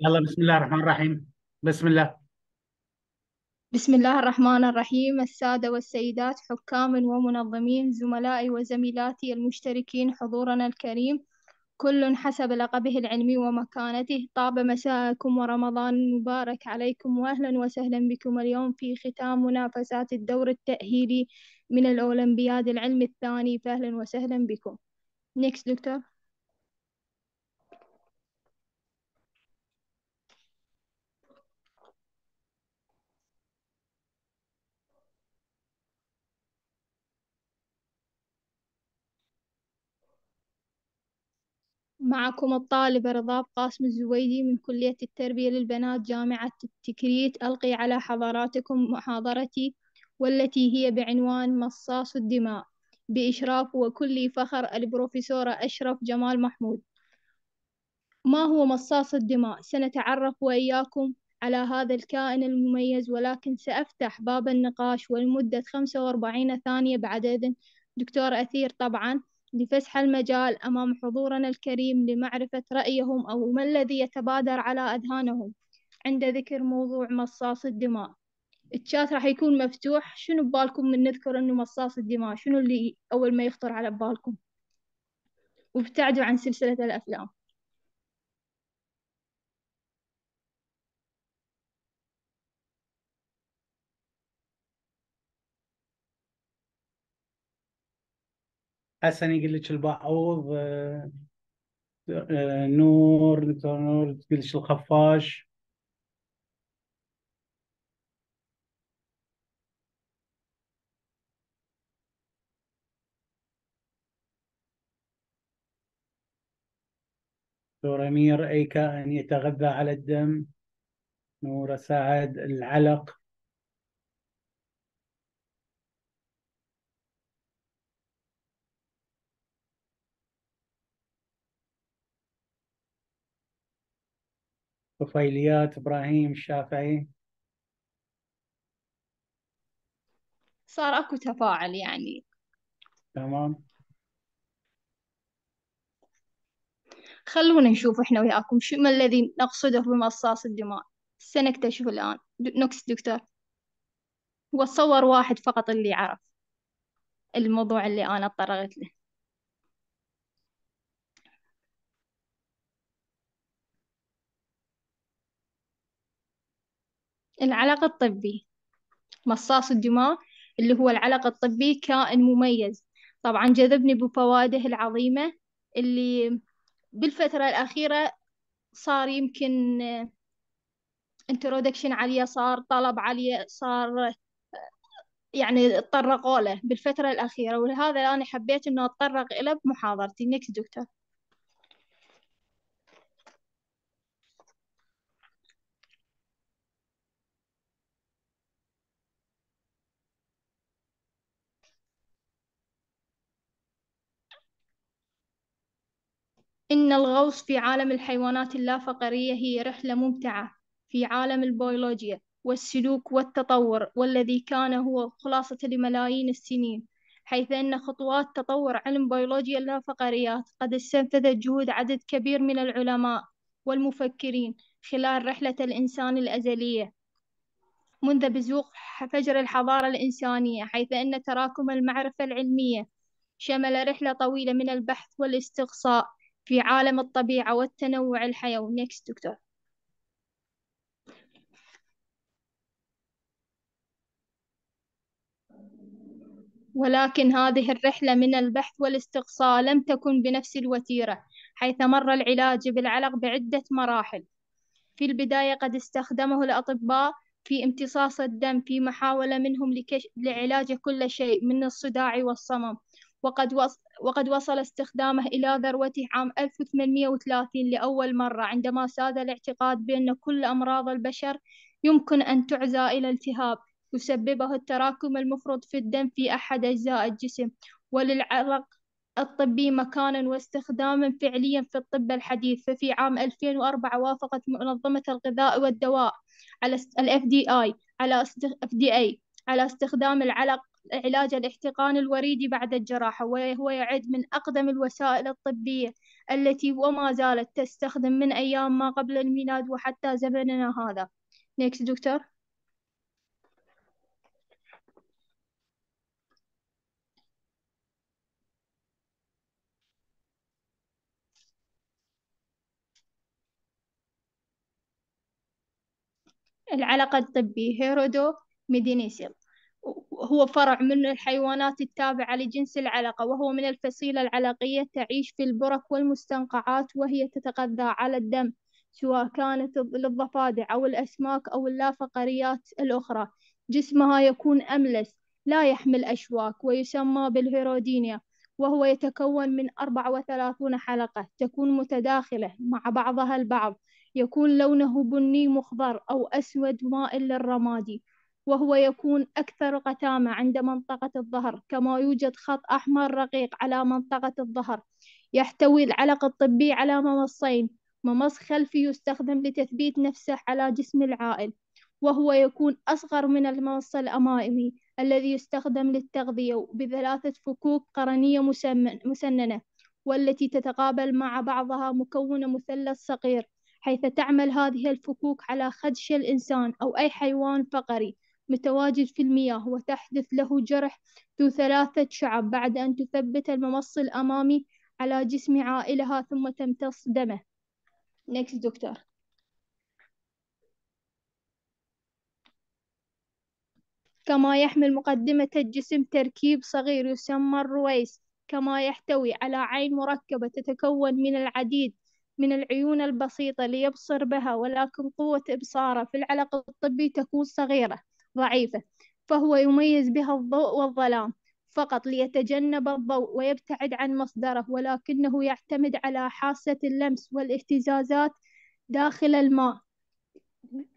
يلا بسم الله الرحمن الرحيم. بسم الله. بسم الله الرحمن الرحيم. السادة والسيدات حكام ومنظمين زملائي وزميلاتي المشتركين حضورنا الكريم. كل حسب لقبه العلمي ومكانته. طاب مساءكم ورمضان مبارك عليكم وأهلا وسهلا بكم. اليوم في ختام منافسات الدور التأهيلي من الأولمبياد العلم الثاني فأهلا وسهلا بكم. Next دكتور. معكم الطالبة رضاب قاسم الزويدي من كلية التربية للبنات جامعة التكريت. ألقي على حضراتكم محاضرتي والتي هي بعنوان مصاص الدماء بإشراف وكل فخر البروفيسورة أشرف جمال محمود. ما هو مصاص الدماء؟ سنتعرف وإياكم على هذا الكائن المميز ولكن سأفتح باب النقاش ولمدة 45 ثانية بعد إذن. دكتور أثير طبعاً لفسح المجال أمام حضورنا الكريم لمعرفة رأيهم أو ما الذي يتبادر على أذهانهم عند ذكر موضوع مصاص الدماء. الشات راح يكون مفتوح. شنو ببالكم من نذكر إنه مصاص الدماء؟ شنو اللي أول ما يخطر على بالكم وابتعدوا عن سلسلة الأفلام. حسن يقول لك البعوض نور دكتور نور تقول لك الخفاش دكتور أمير أي كائن يتغذى على الدم؟ نور سعد العلق. طفيليات إبراهيم الشافعي. صار أكو تفاعل يعني. تمام. خلونا نشوف إحنا وياكم شو ما الذي نقصده بمصاص الدماء. سنكتشف الآن. نكس دكتور. هو تصور واحد فقط اللي عرف الموضوع اللي أنا تطرقت له. العلق الطبي. مصاص الدماء اللي هو العلق الطبي كائن مميز. طبعا جذبني بفوائده العظيمة اللي بالفترة الأخيرة صار يمكن introduction عالية صار طلب عالية صار يعني تطرقوا له بالفترة الأخيرة. ولهذا أنا حبيت إنه أتطرق إليه بمحاضرتي. next دكتور. إن الغوص في عالم الحيوانات اللافقرية هي رحلة ممتعة في عالم البيولوجيا والسلوك والتطور والذي كان هو خلاصة لملايين السنين حيث أن خطوات تطور علم بيولوجيا اللافقريات قد استنفذت جهود عدد كبير من العلماء والمفكرين خلال رحلة الإنسان الأزلية. منذ بزوغ فجر الحضارة الإنسانية حيث أن تراكم المعرفة العلمية شمل رحلة طويلة من البحث والاستقصاء في عالم الطبيعة والتنوع الحيوي. نيكست دكتور. ولكن هذه الرحلة من البحث والاستقصاء لم تكن بنفس الوتيرة حيث مر العلاج بالعلق بعدة مراحل. في البداية قد استخدمه الأطباء في امتصاص الدم في محاولة منهم لكش... لعلاج كل شيء من الصداع والصمم. وقد. وقد وصل استخدامه إلى ذروته عام 1830 لأول مرة عندما ساد الاعتقاد بأن كل أمراض البشر يمكن أن تعزى إلى التهاب يسببه التراكم المفرط في الدم في أحد أجزاء الجسم وللعلق الطبي مكانا واستخداما فعليا في الطب الحديث ففي عام 2004 وافقت منظمة الغذاء والدواء على ال FDA على على استخدام العلق علاج الاحتقان الوريدي بعد الجراحة وهو يعد من أقدم الوسائل الطبية التي وما زالت تستخدم من أيام ما قبل الميلاد وحتى زمننا هذا. Next دكتور. العلقة الطبي Hirudo medicinalis هو فرع من الحيوانات التابعة لجنس العلقة وهو من الفصيلة العلقية تعيش في البرك والمستنقعات وهي تتغذى على الدم سواء كانت للضفادع أو الأسماك أو اللافقريات الأخرى. جسمها يكون أملس لا يحمل أشواك ويسمى بال Hirudinea وهو يتكون من 34 حلقة تكون متداخلة مع بعضها البعض يكون لونه بني مخضر أو أسود مائل للرمادي. وهو يكون أكثر قتامة عند منطقة الظهر كما يوجد خط أحمر رقيق على منطقة الظهر يحتوي العلق الطبي على ممصين ممص خلفي يستخدم لتثبيت نفسه على جسم العائل وهو يكون أصغر من الممص الأمامي الذي يستخدم للتغذية بثلاثة فكوك قرنية مسننة والتي تتقابل مع بعضها مكونة مثلث صغير حيث تعمل هذه الفكوك على خدش الإنسان أو أي حيوان فقري. متواجد في المياه وتحدث له جرح ذو ثلاثة شعب بعد أن تثبت الممص الأمامي على جسم عائلها ثم تمتص دمه. Next دكتور. كما يحمل مقدمة الجسم تركيب صغير يسمى الرويس كما يحتوي على عين مركبة تتكون من العديد من العيون البسيطة ليبصر بها ولكن قوة إبصاره في العلق الطبي تكون صغيرة. ضعيفة فهو يميز بها الضوء والظلام فقط ليتجنب الضوء ويبتعد عن مصدره ولكنه يعتمد على حاسة اللمس والاهتزازات داخل الماء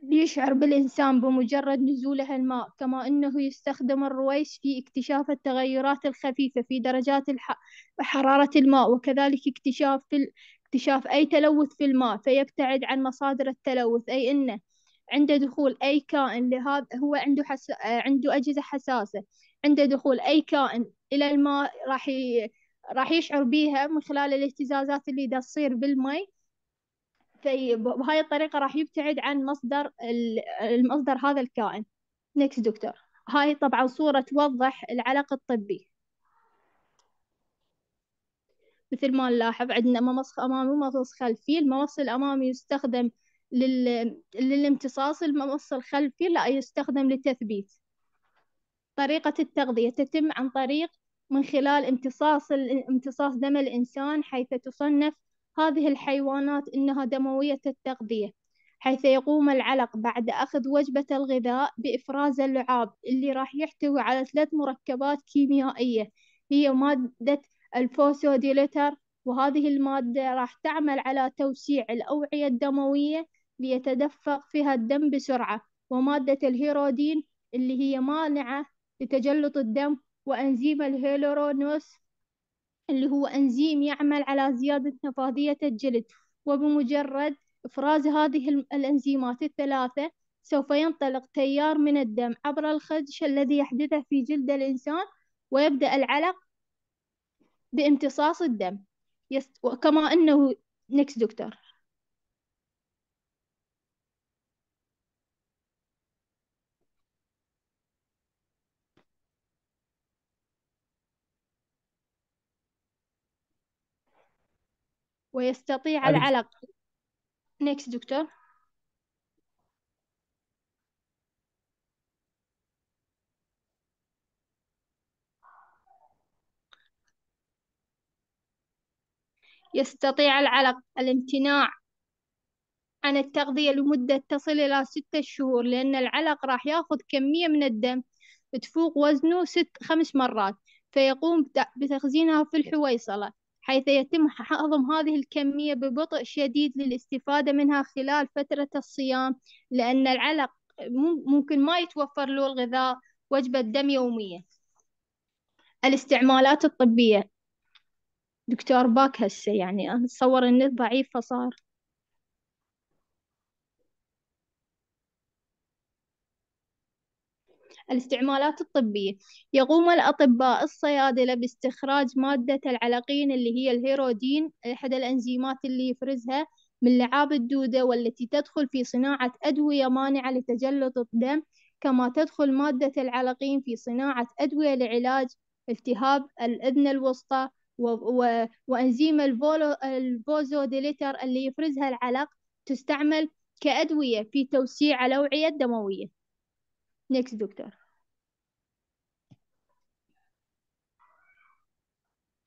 ليشعر بالإنسان بمجرد نزوله الماء كما أنه يستخدم الرويس في اكتشاف التغيرات الخفيفة في درجات. حرارة الماء وكذلك اكتشاف في اكتشاف أي تلوث في الماء فيبتعد عن مصادر التلوث أي أنه عند دخول أي كائن لهذا هو عنده حس... عنده أجهزة حساسة عند دخول أي كائن إلى الماء راح ي... راح يشعر بيها من خلال الاهتزازات اللي دا تصير بالمي في بهاي الطريقة راح يبتعد عن مصدر المصدر هذا الكائن. نكست دكتور. هاي طبعا صورة توضح العلق الطبي مثل ما نلاحظ عندنا ممص أمامي وممص خلفي الممص الأمامي يستخدم لل... للامتصاص الممص الخلفي لا يستخدم للتثبيت طريقة التغذية تتم عن طريق من خلال امتصاص امتصاص دم الإنسان حيث تصنف هذه الحيوانات إنها دموية التغذية حيث يقوم العلق بعد أخذ وجبة الغذاء بإفراز اللعاب اللي راح يحتوي على ثلاث مركبات كيميائية هي مادة ال vasodilator وهذه المادة راح تعمل على توسيع الأوعية الدموية ليتدفق فيها الدم بسرعة ومادة ال hirudin اللي هي مانعة لتجلط الدم وأنزيم ال hyaluronidase اللي هو أنزيم يعمل على زيادة نفاذية الجلد. وبمجرد إفراز هذه الأنزيمات الثلاثة سوف ينطلق تيار من الدم عبر الخدش الذي يحدثه في جلد الإنسان ويبدأ العلق بامتصاص الدم. يست... وكما أنه نكس دكتور. ويستطيع العلق. نكس دكتور. يستطيع العلق. الامتناع عن التغذية لمدة تصل إلى ستة شهور لأن العلق راح يأخذ كمية من الدم تفوق وزنه ست خمس مرات فيقوم بتخزينها في الحويصلة. حيث يتم هضم هذه الكمية ببطء شديد للاستفادة منها خلال فترة الصيام لأن العلق ممكن ما يتوفر له الغذاء وجبة دم يومية الاستعمالات الطبية. دكتور باك هسه يعني أتصور النت ضعيف فصار. الاستعمالات الطبية. يقوم الأطباء الصيادلة باستخراج مادة العلقين اللي هي الهيرودين أحد الأنزيمات اللي يفرزها من لعاب الدودة والتي تدخل في صناعة أدوية مانعة لتجلط الدم كما تدخل مادة العلقين في صناعة أدوية لعلاج التهاب الأذن الوسطى و... و... وأنزيم الفولو... الفوزوديليتر اللي يفرزها العلق تستعمل كأدوية في توسيع الأوعية الدموية. Next دكتور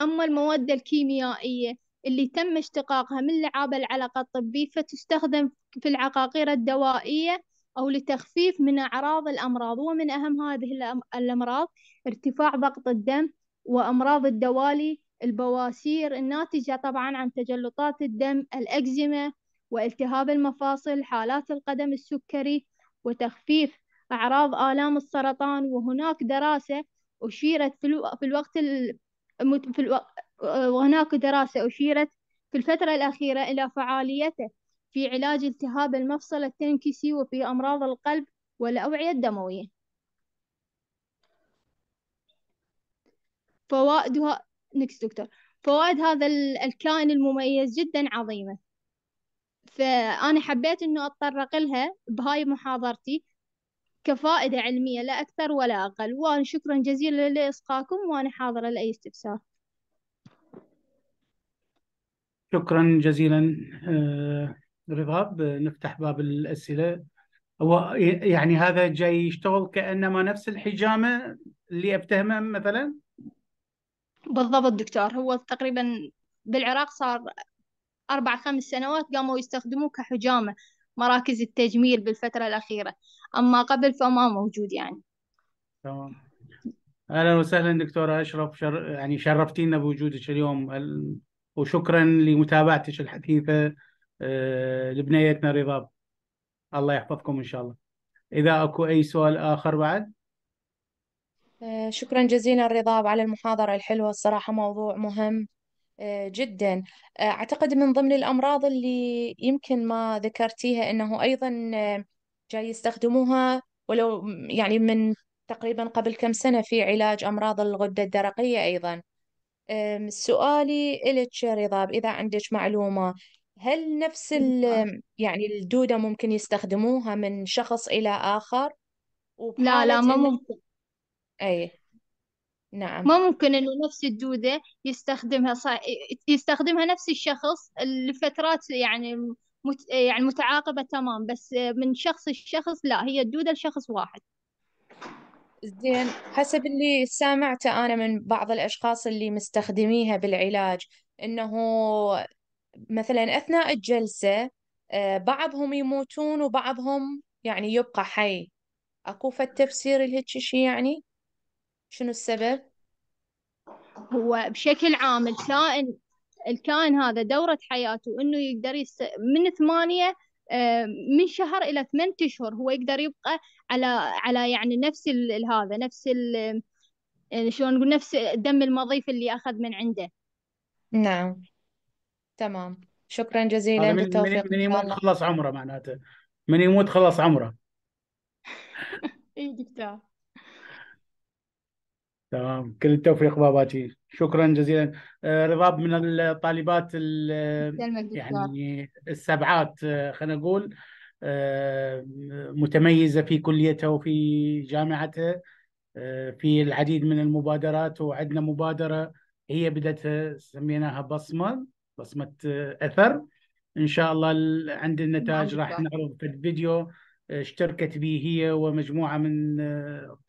أما المواد الكيميائية اللي تم اشتقاقها من لعاب العلقة الطبي فتستخدم في العقاقير الدوائية أو لتخفيف من أعراض الأمراض ومن أهم هذه الأمراض ارتفاع ضغط الدم وأمراض الدوالي البواسير الناتجة طبعا عن تجلطات الدم الأكزيما والتهاب المفاصل حالات القدم السكري وتخفيف أعراض آلام السرطان وهناك دراسة أشيرت في, ألو... في الوقت ال... في ألو... وهناك دراسة أشيرت في الفترة الأخيرة إلى فعاليته في علاج التهاب المفصل التنكسي وفي أمراض القلب والأوعية الدموية. فوائدها نكس دكتور. فوائد هذا الكائن المميز جدا عظيمة. فأنا حبيت إنه أتطرق لها بهاي محاضرتي. كفائدة علمية لا أكثر ولا أقل. وأنا شكرا جزيلا لإصغائكم وأنا حاضرة لأي استفسار. شكرا جزيلا آه، رضا نفتح باب الأسئلة. هو يعني هذا جاي يشتغل كأنما نفس الحجامة اللي أفتهمها مثلا؟ بالضبط دكتور. هو تقريبا بالعراق صار أربع خمس سنوات قاموا يستخدموه كحجامة. مراكز التجميل بالفترة الأخيرة أما قبل فما موجود يعني. تمام. أهلا وسهلا دكتورة أشرف شر... يعني شرفتينا بوجودك اليوم. وشكرا لمتابعتك الحثيثة آه، لبنيتنا رضاب الله يحفظكم إن شاء الله. إذا أكو أي سؤال آخر بعد؟ آه، شكرا جزيلا رضاب على المحاضرة الحلوة. الصراحة موضوع مهم. جدا. أعتقد من ضمن الأمراض اللي يمكن ما ذكرتيها أنه أيضا جاي يستخدموها ولو يعني من تقريبا قبل كم سنة في علاج أمراض الغدة الدرقية أيضا. سؤالي إلك رضاب إذا عندك معلومة هل نفس يعني الدودة ممكن يستخدموها من شخص إلى آخر؟ لا لا ما ممكن أي. نعم. ما ممكن إنه نفس الدودة يستخدمها صا... يستخدمها نفس الشخص لفترات يعني مت... يعني متعاقبة تمام بس من شخص لشخص لا هي الدودة لشخص واحد. زين حسب اللي سامعته أنا من بعض الأشخاص اللي مستخدميها بالعلاج إنه مثلا أثناء الجلسة آه، بعضهم يموتون وبعضهم يعني يبقى حي. أكو فالتفسير لهيك شيء يعني؟ شنو السبب؟ هو بشكل عام الكائن الكائن هذا دورة حياته إنه يقدر يست... من ثمانية آه، من شهر إلى ثمانية أشهر هو يقدر يبقى على على يعني نفس ال... هذا نفس ال... يعني شلون نقول نفس الدم المضيف اللي أخذ من عنده. نعم. تمام. شكرا جزيلا من بالتوفيق من يموت خلص عمره معناته. من يموت خلص عمره. إي دكتور. تمام. كل التوفيق باباتي شكرا جزيلا. آه، رضاب من الطالبات يعني السبعات آه، خلينا نقول آه، متميزة في كليتها وفي جامعتها. في العديد من المبادرات وعندنا مبادرة هي بدأت سميناها بصمة بصمة أثر. إن شاء الله عند النتاج راح نعرض في الفيديو اشتركت به هي ومجموعة من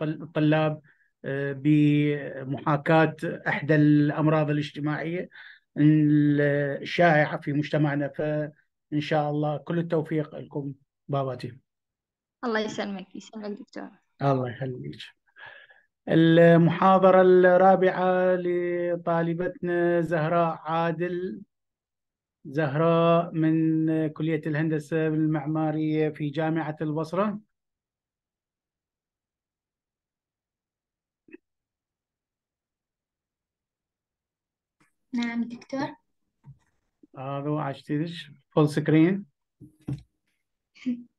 الطلاب بمحاكاة إحدى الأمراض الاجتماعية الشائعة في مجتمعنا فإن شاء الله كل التوفيق لكم باباتي. الله يسلمك يسلمك دكتور. الله يخليك. المحاضرة الرابعة لطالبتنا زهراء عادل. زهراء من كلية الهندسة المعمارية في جامعة البصرة. نعم دكتور. هذا عشتيش فول سكرين.